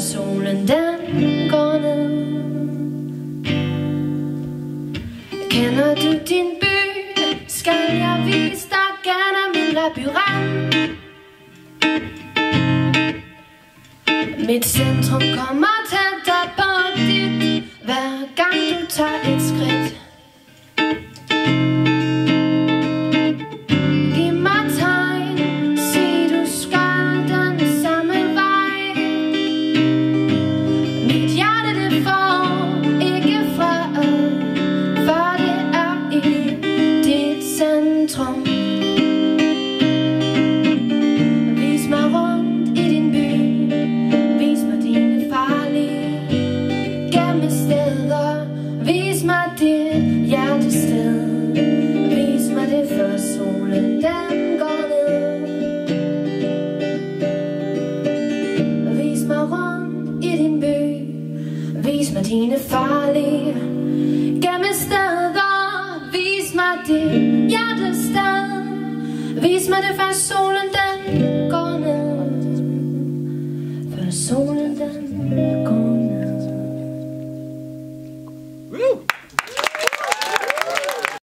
solen den går ned Kender du din by? Skal jeg vise dig gerne min labyrint? Mit centrum kommer tæt på dit Hver gang du tager et skridt dine farlige. Gemme steder Vis mig dit hjerte sted. Vis mig det før solen den går ned. Før solen